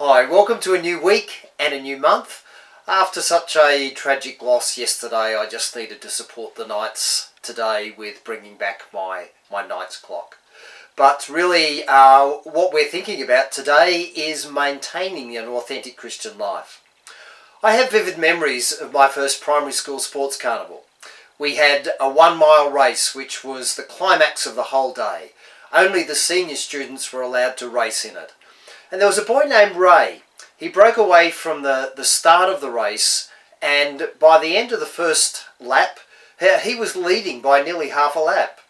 Hi, welcome to a new week and a new month. After such a tragic loss yesterday, I just needed to support the Knights today with bringing back my, my Knights clock. But really, uh, what we're thinking about today is maintaining an authentic Christian life. I have vivid memories of my first primary school sports carnival. We had a one mile race, which was the climax of the whole day. Only the senior students were allowed to race in it. And there was a boy named Ray. He broke away from the, the start of the race, and by the end of the first lap, he was leading by nearly half a lap.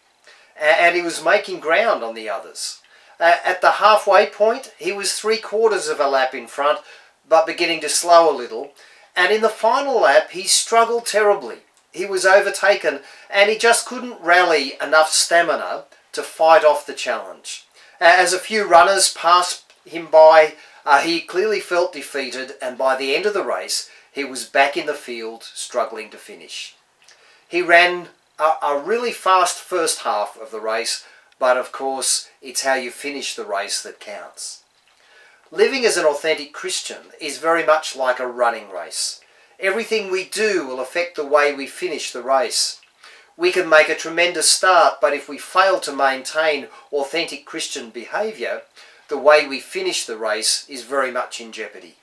And he was making ground on the others. At the halfway point, he was three quarters of a lap in front, but beginning to slow a little. And in the final lap, he struggled terribly. He was overtaken, and he just couldn't rally enough stamina to fight off the challenge. As a few runners passed him by, uh, he clearly felt defeated, and by the end of the race, he was back in the field struggling to finish. He ran a, a really fast first half of the race, but of course, it's how you finish the race that counts. Living as an authentic Christian is very much like a running race. Everything we do will affect the way we finish the race. We can make a tremendous start, but if we fail to maintain authentic Christian behaviour, the way we finish the race is very much in jeopardy.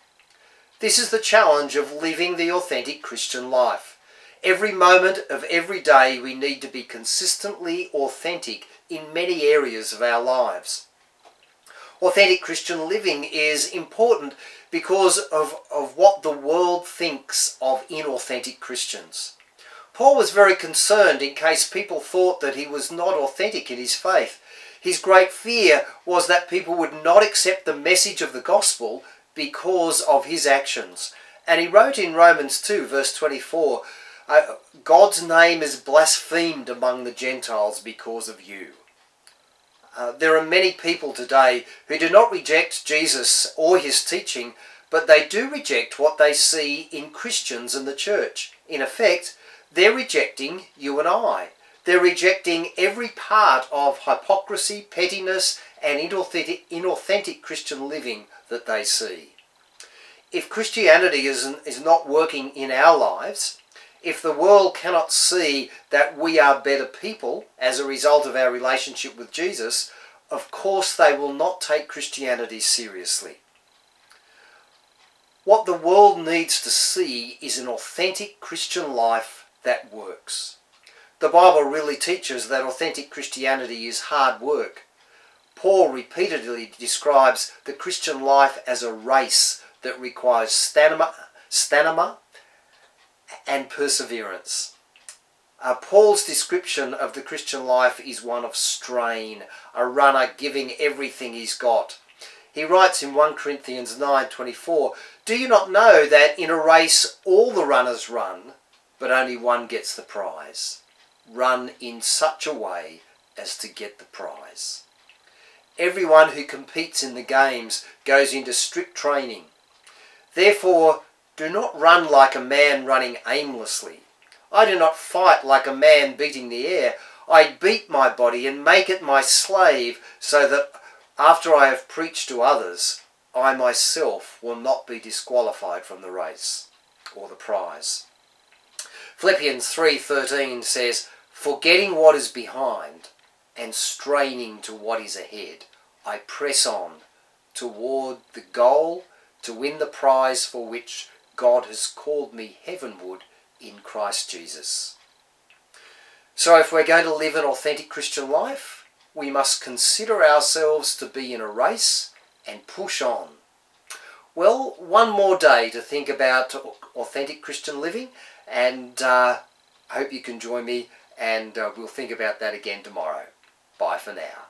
This is the challenge of living the authentic Christian life. Every moment of every day we need to be consistently authentic in many areas of our lives. Authentic Christian living is important because of, of what the world thinks of inauthentic Christians. Paul was very concerned in case people thought that he was not authentic in his faith his great fear was that people would not accept the message of the gospel because of his actions. And he wrote in Romans 2, verse 24, uh, God's name is blasphemed among the Gentiles because of you. Uh, there are many people today who do not reject Jesus or his teaching, but they do reject what they see in Christians and the church. In effect, they're rejecting you and I. They're rejecting every part of hypocrisy, pettiness, and inauthentic, inauthentic Christian living that they see. If Christianity is, is not working in our lives, if the world cannot see that we are better people as a result of our relationship with Jesus, of course they will not take Christianity seriously. What the world needs to see is an authentic Christian life that works. The Bible really teaches that authentic Christianity is hard work. Paul repeatedly describes the Christian life as a race that requires stamina, stamina and perseverance. Uh, Paul's description of the Christian life is one of strain, a runner giving everything he's got. He writes in 1 Corinthians 9:24, "Do you not know that in a race all the runners run, but only one gets the prize?" run in such a way as to get the prize. Everyone who competes in the games goes into strict training. Therefore, do not run like a man running aimlessly. I do not fight like a man beating the air. I beat my body and make it my slave so that after I have preached to others, I myself will not be disqualified from the race or the prize. Philippians 3:13 says, Forgetting what is behind and straining to what is ahead, I press on toward the goal to win the prize for which God has called me heavenward in Christ Jesus. So if we're going to live an authentic Christian life, we must consider ourselves to be in a race and push on. Well, one more day to think about authentic Christian living, and uh, I hope you can join me and uh, we'll think about that again tomorrow. Bye for now.